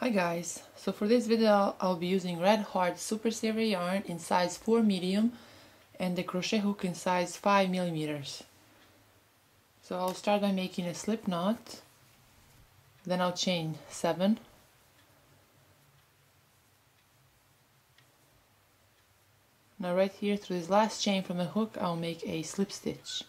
Hi guys, so for this video I'll be using Red Heart Super Saver yarn in size 4 medium and the crochet hook in size 5 millimeters. So I'll start by making a slip knot, then I'll chain 7, Now right here through this last chain from the hook I'll make a slip stitch.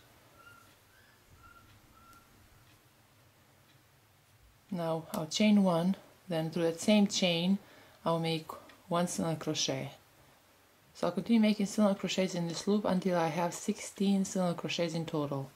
Now I'll chain 1 then through that same chain I'll make one single crochet. So I'll continue making single crochets in this loop until I have 16 single crochets in total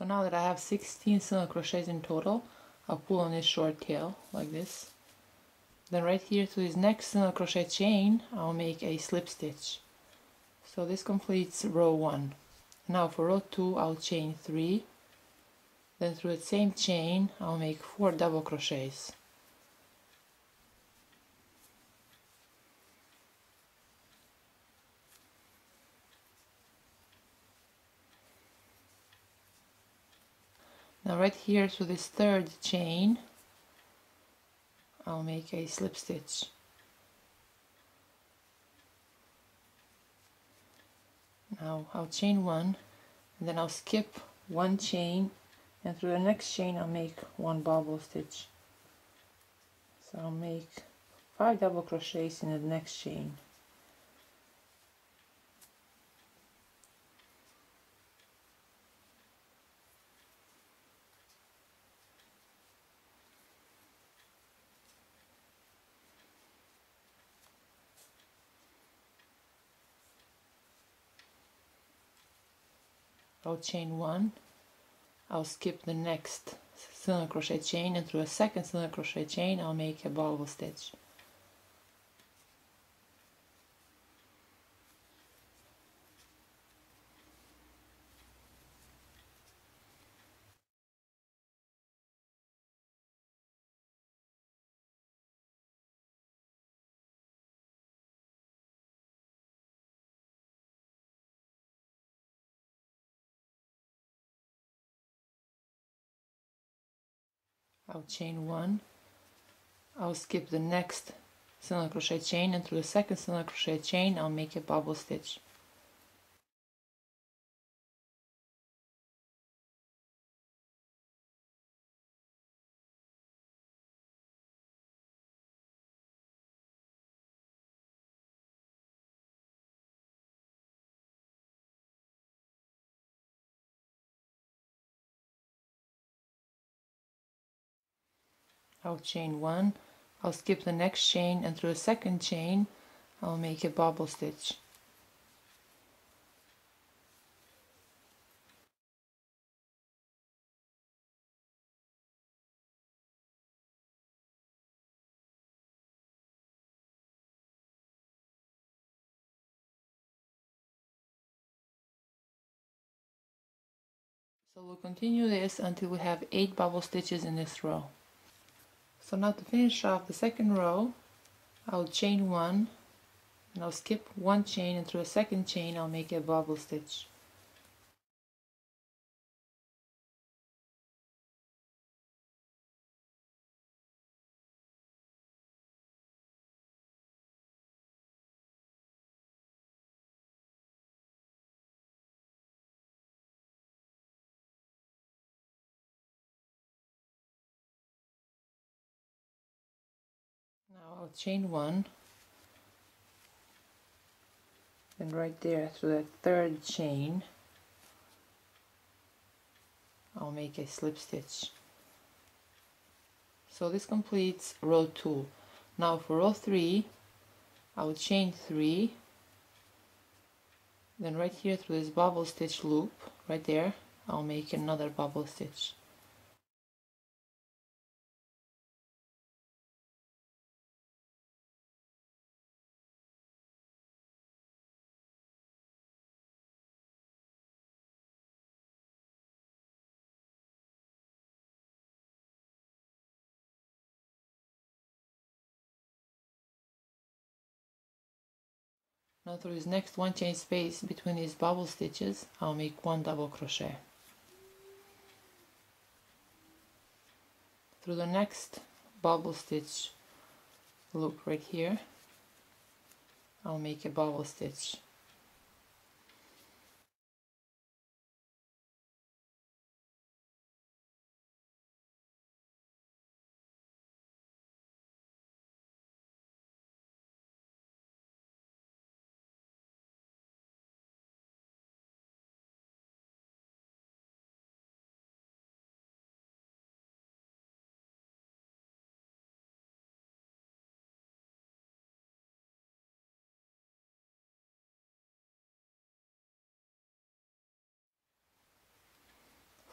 So now that I have 16 single crochets in total, I'll pull on this short tail like this. Then right here to this next single crochet chain, I'll make a slip stitch. So this completes row 1. Now for row 2, I'll chain 3. Then through the same chain, I'll make 4 double crochets. Now right here to this third chain I'll make a slip stitch. Now I'll chain one and then I'll skip one chain and through the next chain I'll make one bobble stitch. So I'll make five double crochets in the next chain. I'll chain one. I'll skip the next single crochet chain and through a second single crochet chain I'll make a bobble stitch I'll chain one. I'll skip the next single crochet chain and through the second single crochet chain I'll make a bubble stitch I'll chain one I'll skip the next chain and through a second chain I'll make a bobble stitch So we'll continue this until we have 8 bobble stitches in this row. So now to finish off the second row, I'll chain one and I'll skip one chain and through a second chain I'll make a bobble stitch. I'll chain one and right there through that third chain I'll make a slip stitch. So this completes row 2. Now for row 3 I'll chain 3 then right here through this bubble stitch loop right there I'll make another bubble stitch now through this next one chain space between these bubble stitches I'll make one double crochet. Through the next bubble stitch loop right here I'll make a bubble stitch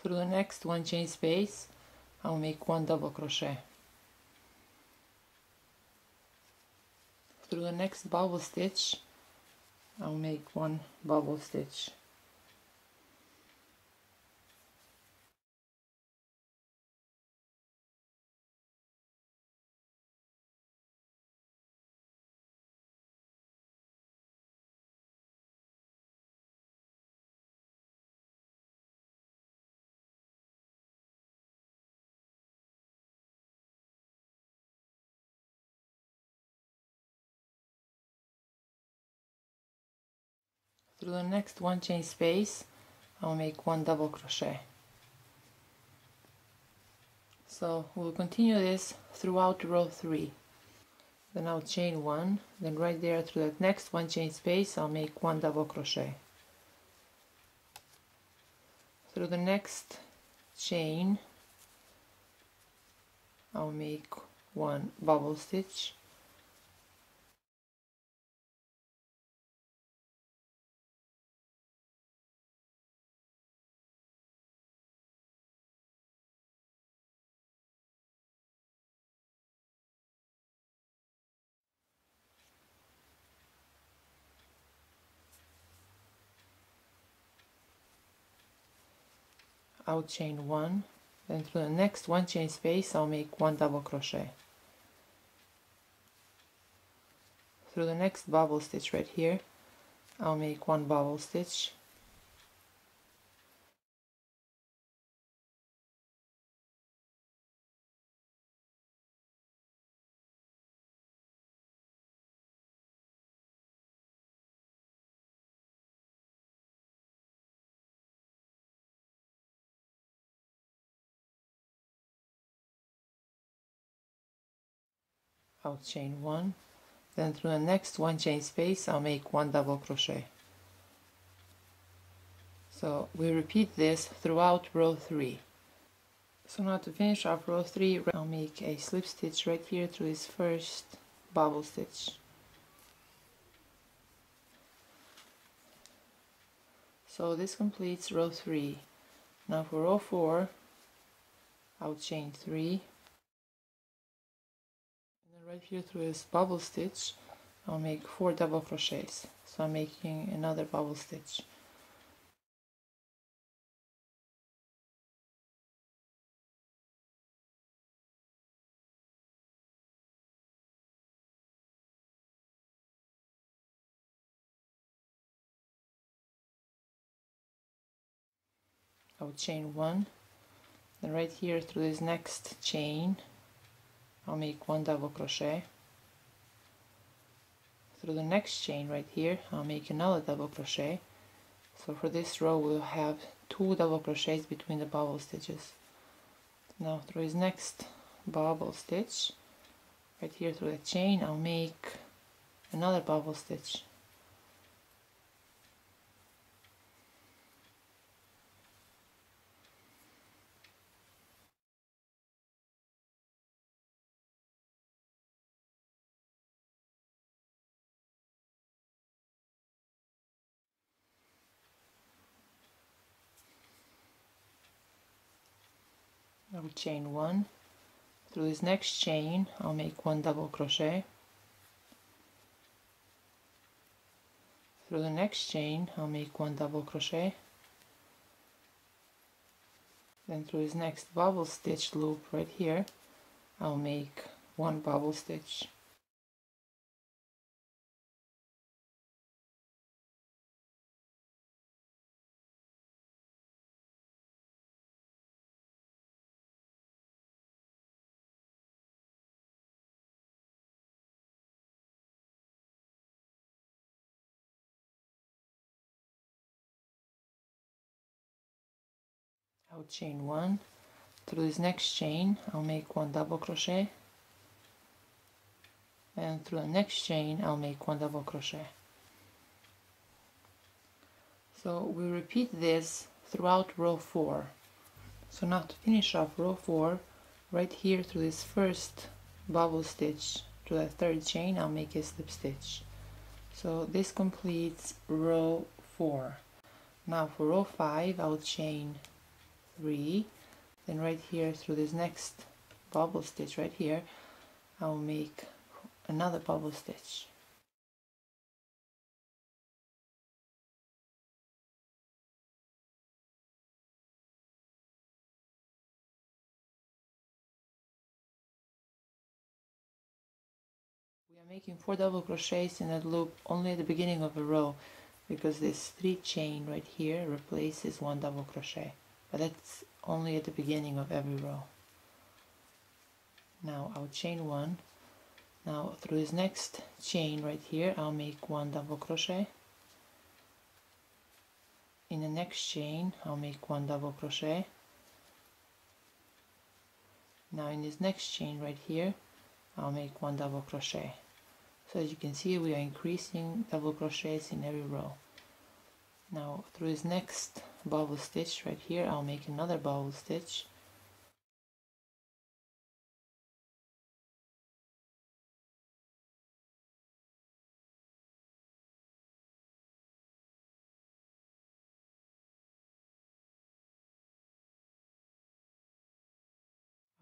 through the next one chain space I'll make one double crochet. Through the next bubble stitch I'll make one bubble stitch through the next one chain space I'll make one double crochet. So we'll continue this throughout row 3 then I'll chain one. Then right there through that next one chain space I'll make one double crochet. Through the next chain I'll make one bubble stitch I'll chain one then through the next one chain space I'll make one double crochet. Through the next bubble stitch right here I'll make one bubble stitch I'll chain one then through the next one chain space I'll make one double crochet. So we repeat this throughout row 3 so now to finish off row 3 I'll make a slip stitch right here through this first bubble stitch. So this completes row 3 now for row 4 I'll chain 3 right here through this bubble stitch I'll make four double crochets. So I'm making another bubble stitch. I'll chain one. Then right here through this next chain I'll make one double crochet. Through the next chain right here I'll make another double crochet. So for this row we'll have two double crochets between the bubble stitches. Now through this next bubble stitch right here through the chain I'll make another bubble stitch I'll chain one. Through this next chain I'll make one double crochet. Through the next chain I'll make one double crochet. Then through this next bubble stitch loop right here I'll make one bubble stitch I'll chain one. Through this next chain I'll make one double crochet. And through the next chain I'll make one double crochet. So we repeat this throughout row 4 so now to finish off row 4 right here through this first bubble stitch to the third chain I'll make a slip stitch. So this completes row 4 now for row 5 I'll chain 3 then right here through this next bubble stitch right here I'll make another bubble stitch. We are making four double crochets in that loop only at the beginning of a row because this three chain right here replaces one double crochet but that's only at the beginning of every row. Now I'll chain one. Now through this next chain right here I'll make one double crochet. In the next chain I'll make one double crochet. Now in this next chain right here I'll make one double crochet. So as you can see we are increasing double crochets in every row now through this next bubble stitch right here I'll make another bubble stitch.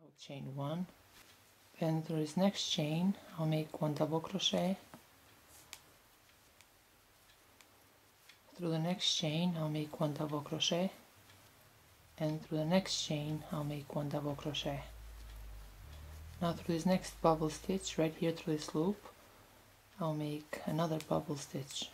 I'll chain one. Then through this next chain I'll make one double crochet through the next chain I'll make one double crochet. And through the next chain I'll make one double crochet. Now through this next bubble stitch right here through this loop I'll make another bubble stitch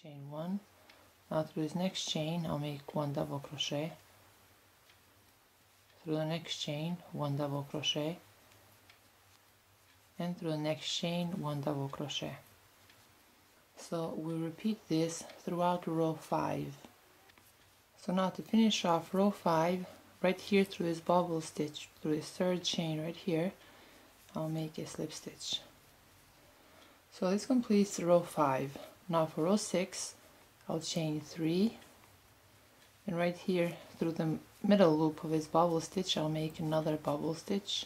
chain one. Now through this next chain I'll make one double crochet. Through the next chain one double crochet. And through the next chain one double crochet. So we repeat this throughout row 5 so now to finish off row 5 right here through this bubble stitch through this third chain right here I'll make a slip stitch. So this completes row 5 now for row 6 I'll chain 3 and right here through the middle loop of this bubble stitch I'll make another bubble stitch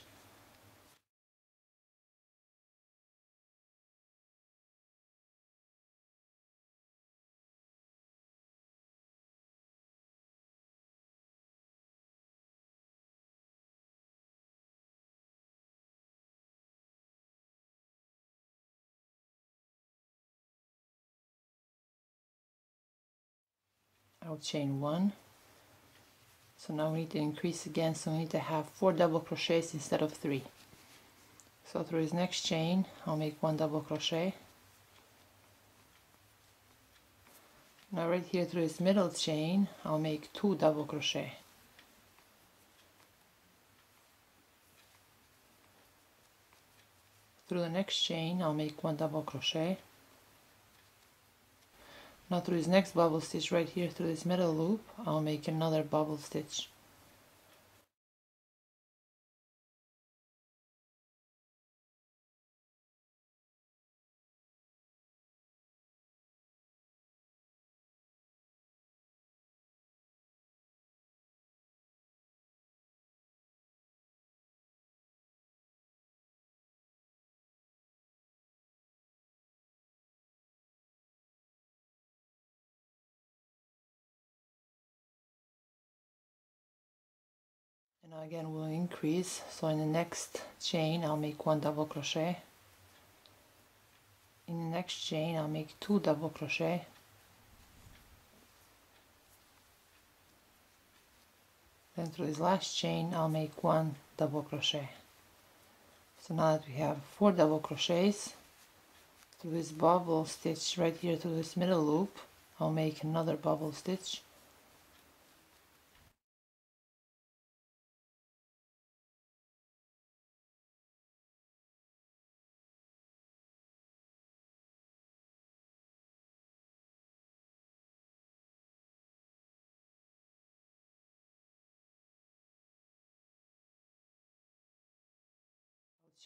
I'll chain one. So now we need to increase again so we need to have four double crochets instead of three. So through this next chain I'll make one double crochet. Now right here through this middle chain I'll make two double crochet. Through the next chain I'll make one double crochet now through this next bubble stitch right here through this middle loop I'll make another bubble stitch and again we'll increase. So in the next chain I'll make one double crochet. In the next chain I'll make two double crochet. Then through this last chain I'll make one double crochet. So now that we have four double crochets through this bubble stitch right here through this middle loop I'll make another bubble stitch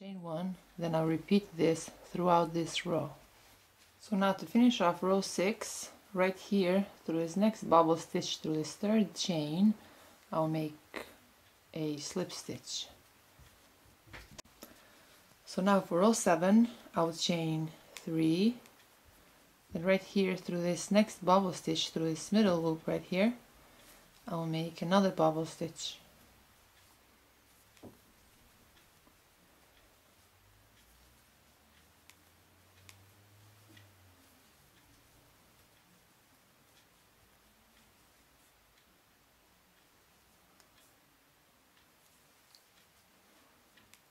chain one then I'll repeat this throughout this row. So now to finish off row six right here through this next bubble stitch through this third chain I'll make a slip stitch. So now for row 7 I'll chain 3 then right here through this next bubble stitch through this middle loop right here I'll make another bubble stitch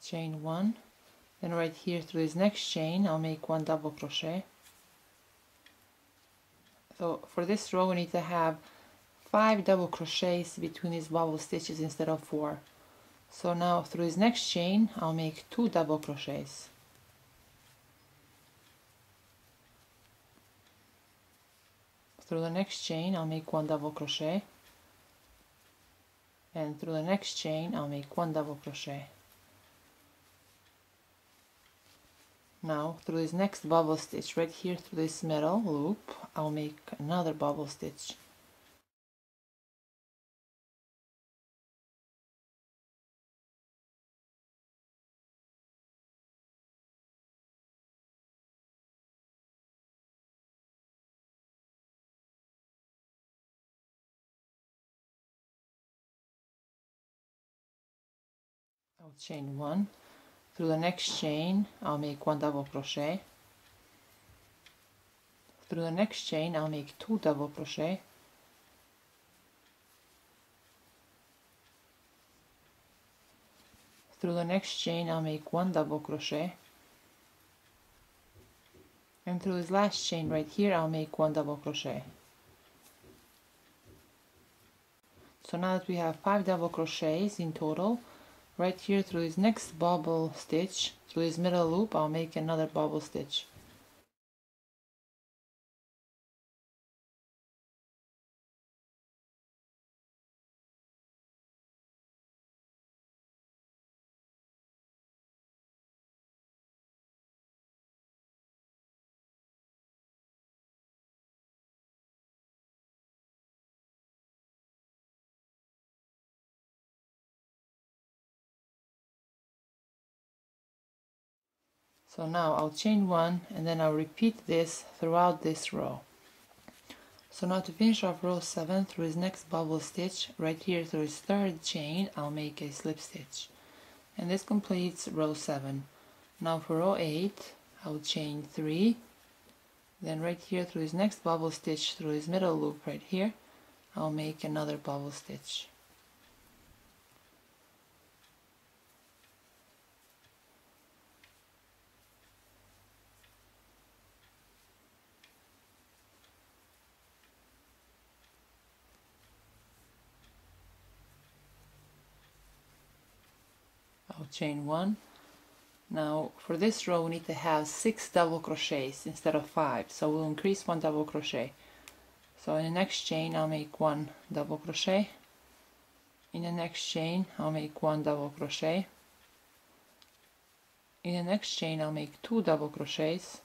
chain one. Then right here through this next chain I'll make one double crochet. So for this row we need to have five double crochets between these bubble stitches instead of four. So now through this next chain I'll make two double crochets. Through the next chain I'll make one double crochet. And through the next chain I'll make one double crochet now through this next bubble stitch right here through this middle loop I'll make another bubble stitch. I'll chain one through the next chain I'll make one double crochet. Through the next chain I'll make two double crochet. Through the next chain I'll make one double crochet. And through this last chain right here I'll make one double crochet. So now that we have five double crochets in total right here through this next bubble stitch through this middle loop I'll make another bubble stitch So now I'll chain one and then I'll repeat this throughout this row. So now to finish off row 7 through his next bubble stitch, right here through his third chain, I'll make a slip stitch. And this completes row 7. Now for row 8, I'll chain 3, then right here through his next bubble stitch through his middle loop right here, I'll make another bubble stitch. I'll chain one. Now for this row we need to have six double crochets instead of five. So we'll increase one double crochet. So in the next chain I'll make one double crochet. In the next chain I'll make one double crochet. In the next chain I'll make two double crochets.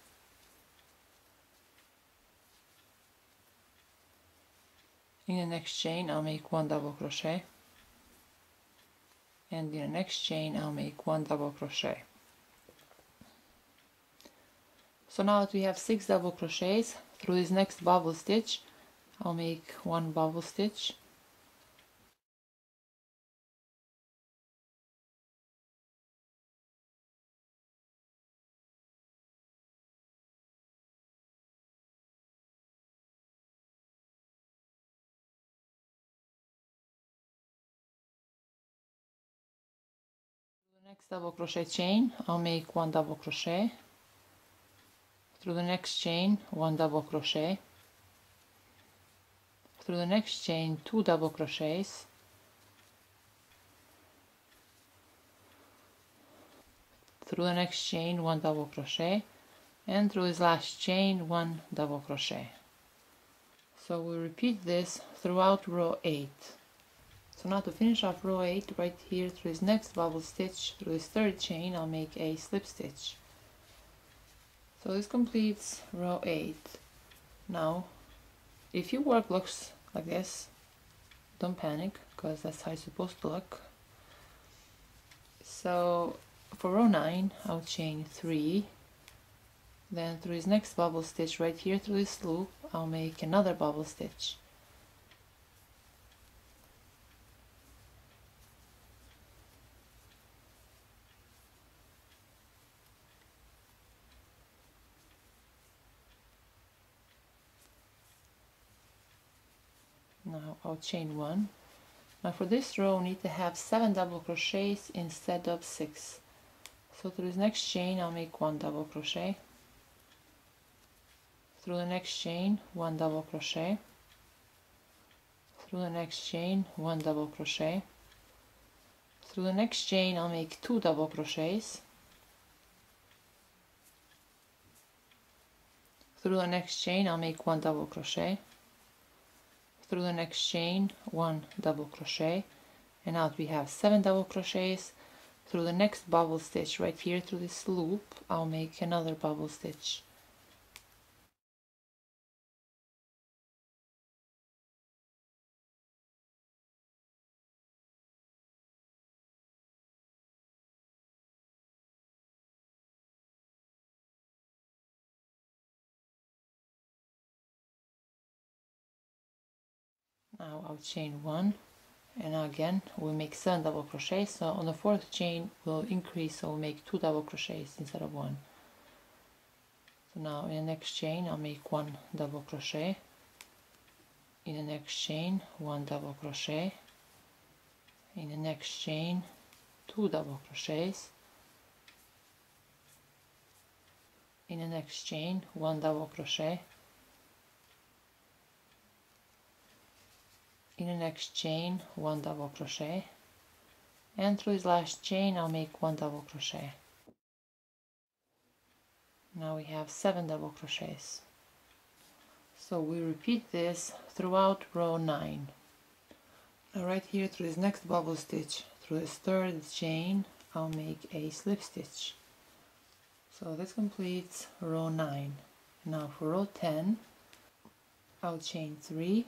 In the next chain I'll make one double crochet and in the next chain I'll make one double crochet. So now that we have six double crochets through this next bubble stitch I'll make one bubble stitch double crochet chain. I'll make one double crochet. Through the next chain one double crochet. Through the next chain two double crochets. Through the next chain one double crochet. And through this last chain one double crochet. So we repeat this throughout row 8 so now to finish off row 8 right here through this next bubble stitch through this third chain I'll make a slip stitch. So this completes row 8 now if your work looks like this don't panic because that's how it's supposed to look. So for row 9 I'll chain 3 then through this next bubble stitch right here through this loop I'll make another bubble stitch I'll chain one. Now for this row we need to have seven double crochets instead of six. So through this next chain I'll make one double crochet. Through the next chain one double crochet. Through the next chain one double crochet. Through the next chain I'll make two double crochets. Through the next chain I'll make one double crochet through the next chain one double crochet. And out we have seven double crochets through the next bubble stitch right here through this loop I'll make another bubble stitch I'll chain one. And again we'll make seven double crochets. So on the fourth chain we'll increase so we'll make two double crochets instead of one. So now in the next chain I'll make one double crochet. In the next chain one double crochet. In the next chain two double crochets. In the next chain one double crochet in the next chain one double crochet. And through this last chain I'll make one double crochet. Now we have seven double crochets. So we repeat this throughout row 9 now right here through this next bubble stitch through this third chain I'll make a slip stitch. So this completes row 9 now for row 10 I'll chain 3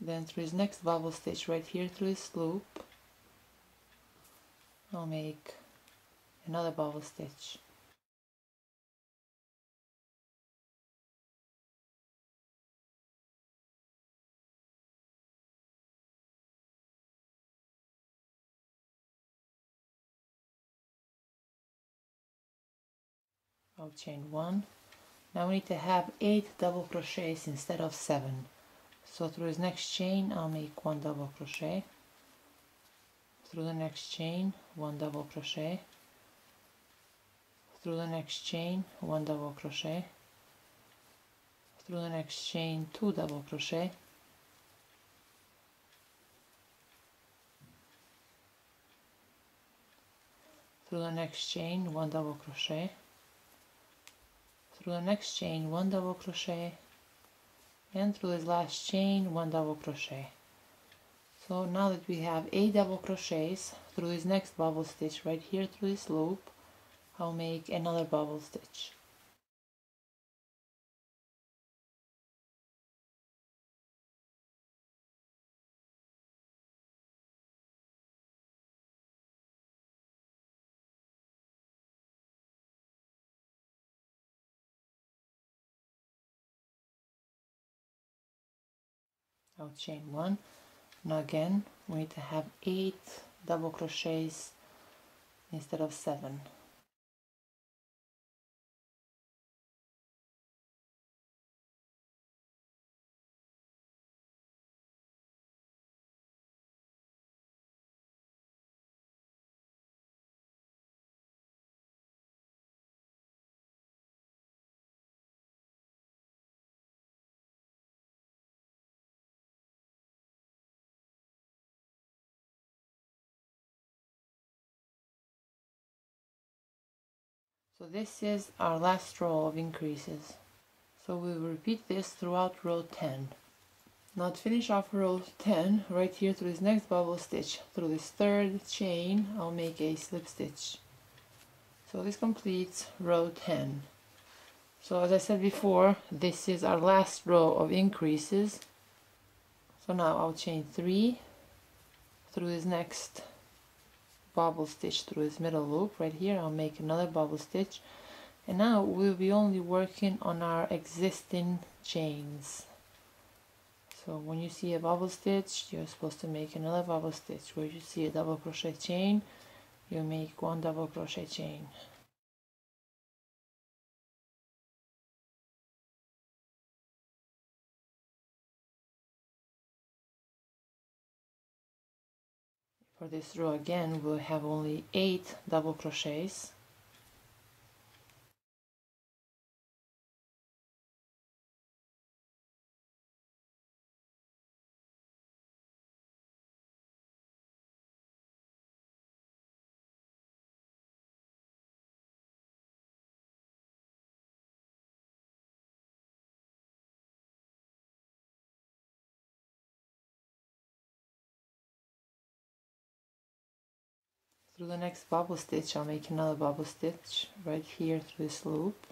then through this next bubble stitch right here through this loop I'll make another bubble stitch. I'll chain one. Now we need to have eight double crochets instead of seven so through this next chain I'll make one double crochet. Through the next chain one double crochet. Through the next chain one double crochet. Through the next chain two double crochet. Through the next chain one double crochet. Through the next chain one double crochet and through this last chain one double crochet. So now that we have eight double crochets through this next bubble stitch right here through this loop I'll make another bubble stitch I'll chain one. Now again we need to have eight double crochets instead of seven So this is our last row of increases. So we will repeat this throughout row 10. Now to finish off row 10, right here through this next bubble stitch, through this third chain, I'll make a slip stitch. So this completes row 10. So as I said before, this is our last row of increases. So now I'll chain 3 through this next bubble stitch through this middle loop right here. I'll make another bubble stitch. And now we'll be only working on our existing chains. So when you see a bubble stitch you're supposed to make another bubble stitch. Where you see a double crochet chain you make one double crochet chain for this row again we'll have only eight double crochets through the next bubble stitch I'll make another bubble stitch right here through this loop.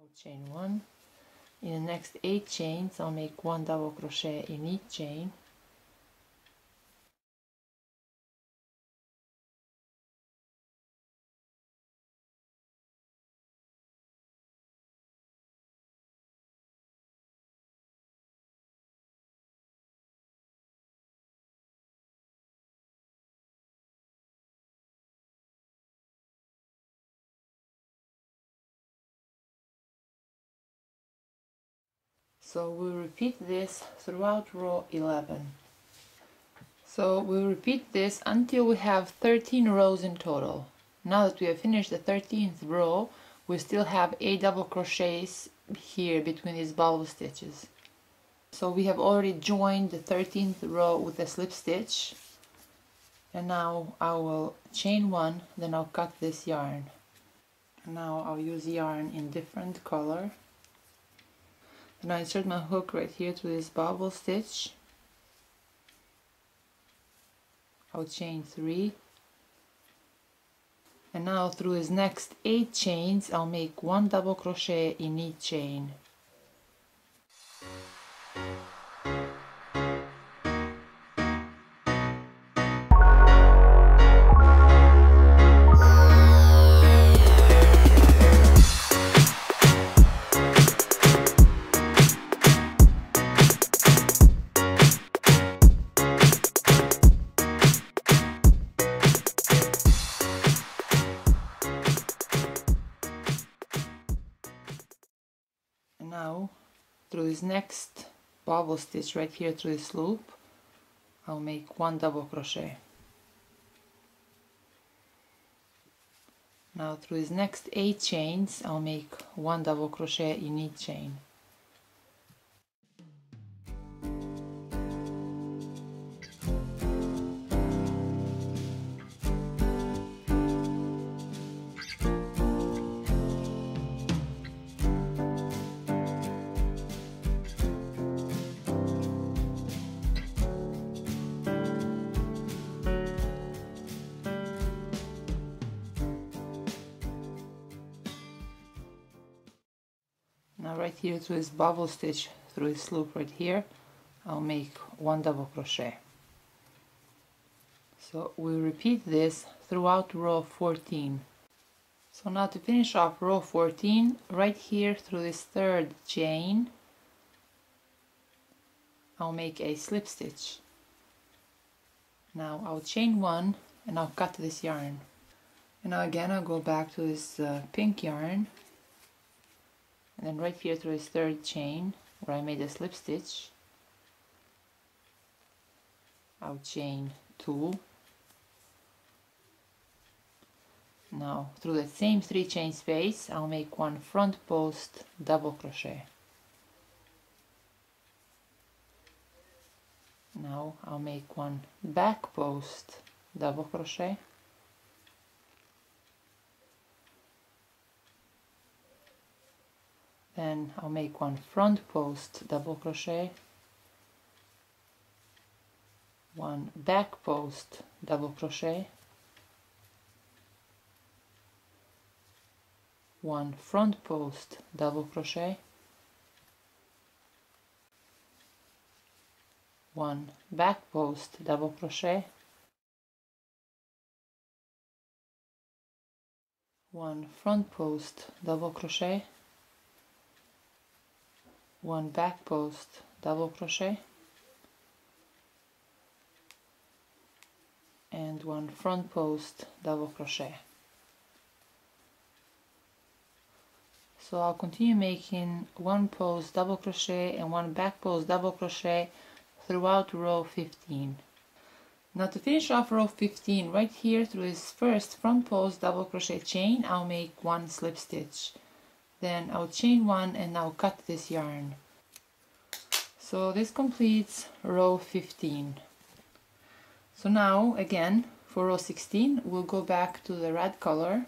I'll chain one in the next 8 chains I'll make one double crochet in each chain So we repeat this throughout row 11. So we repeat this until we have 13 rows in total. Now that we have finished the 13th row, we still have 8 double crochets here between these bubble stitches. So we have already joined the 13th row with a slip stitch. And now I will chain one, then I'll cut this yarn. Now I'll use yarn in different color and I insert my hook right here to this bubble stitch. I'll chain three. And now through his next eight chains I'll make one double crochet in each chain this next bubble stitch right here through this loop I'll make one double crochet. Now through these next eight chains I'll make one double crochet in each chain here to this bobble stitch through this loop right here. I'll make one double crochet. So we repeat this throughout row 14 so now to finish off row 14 right here through this third chain I'll make a slip stitch. Now I'll chain one and I'll cut this yarn. And now again I'll go back to this uh, pink yarn and then right here through this third chain where I made a slip stitch I'll chain two now through the same three chain space I'll make one front post double crochet. Now I'll make one back post double crochet then I'll make one front post double crochet. One back post double crochet. One front post double crochet. One back post double crochet. One front post double crochet one back post double crochet. And one front post. Double crochet. So I'll continue making one post double crochet and one back post double crochet throughout row 15 now to finish off row 15 right here through this first front post double crochet chain I'll make one slip stitch then I'll chain one and I'll cut this yarn. So this completes row 15 so now again for row 16 we'll go back to the red color.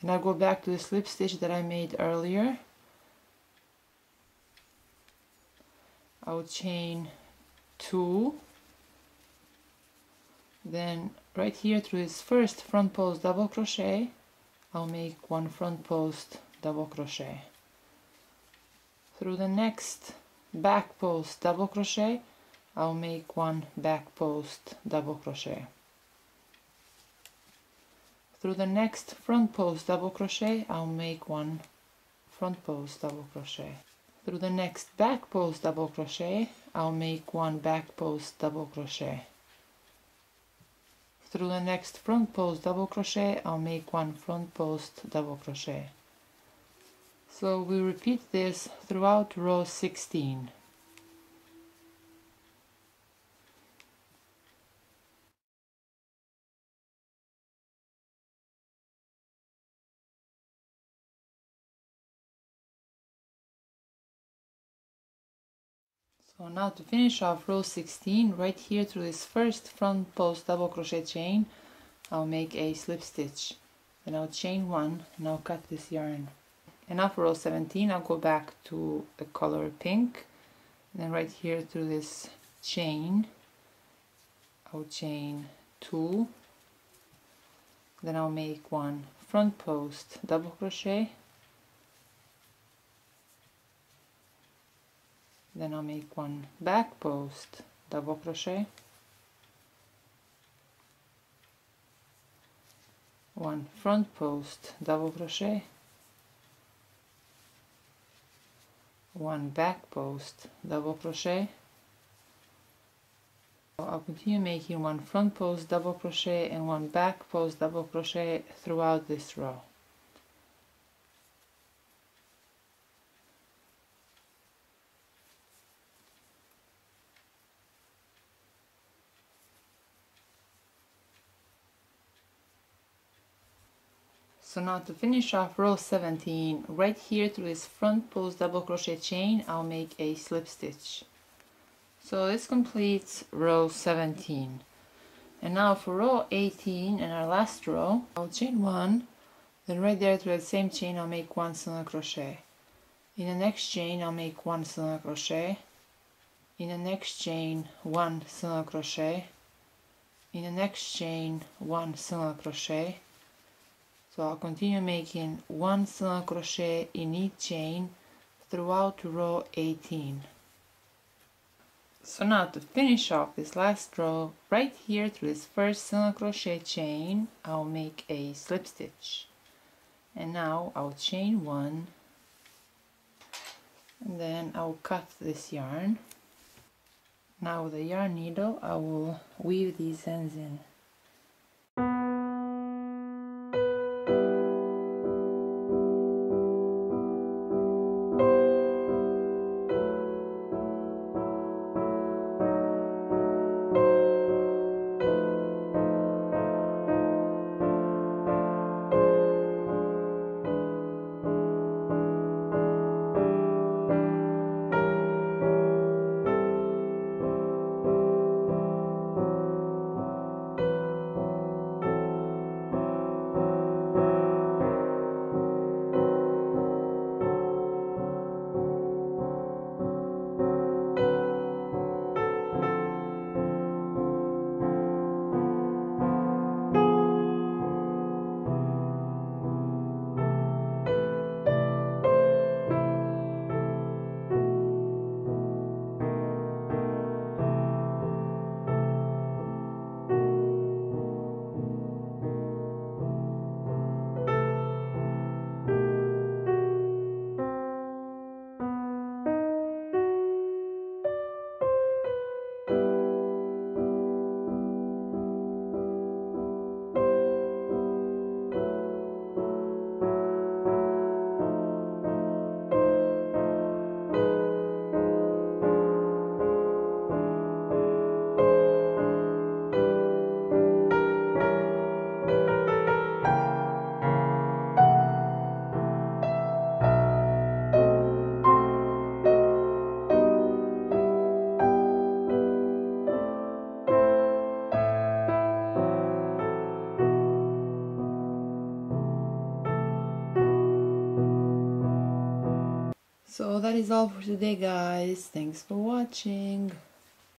And I'll go back to the slip stitch that I made earlier. I'll chain two. Then right here through this first front post double crochet I'll make one front post double crochet. Through the next back post double crochet I'll make one back post double crochet. Through the next front post double crochet I'll make one front post double crochet. Through the next back post double crochet I'll make one back post double crochet through the next front post double crochet I'll make one front post double crochet. So we repeat this throughout row 16 So now to finish off row 16, right here through this first front post double crochet chain, I'll make a slip stitch. Then I'll chain one and I'll cut this yarn. And now for row 17, I'll go back to the color pink. And then right here through this chain, I'll chain two. Then I'll make one front post double crochet then I'll make one back post. Double crochet. One front post. Double crochet. One back post. Double crochet. I'll continue making one front post double crochet and one back post double crochet throughout this row So now to finish off row 17, right here through this front post double crochet chain, I'll make a slip stitch. So this completes row 17. And now for row 18 and our last row, I'll chain one, then right there through the same chain I'll make one single crochet. In the next chain I'll make one single crochet. In the next chain one single crochet. In the next chain one single crochet so I'll continue making one single crochet in each chain throughout row 18 so now to finish off this last row right here through this first single crochet chain I'll make a slip stitch. And now I'll chain one. And then I'll cut this yarn. Now with the yarn needle I will weave these ends in is all for today guys. Thanks for watching